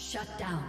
Shut down.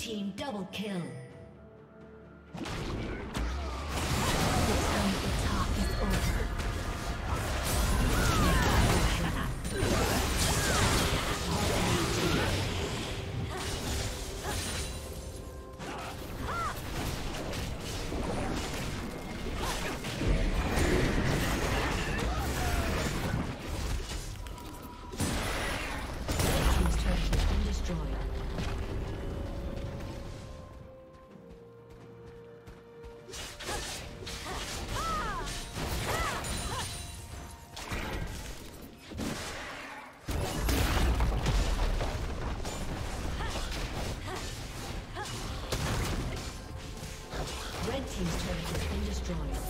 Team double kill. Fall